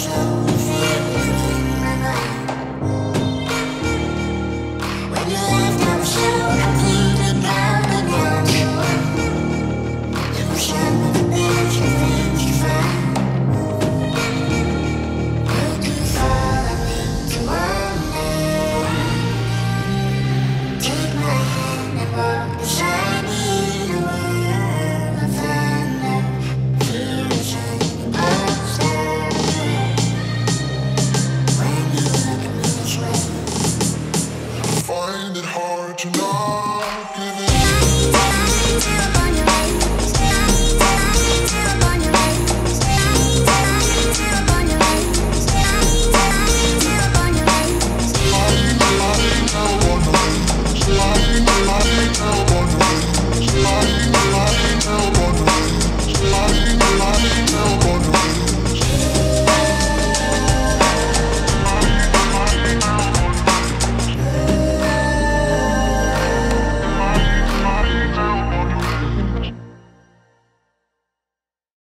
slow. Oh.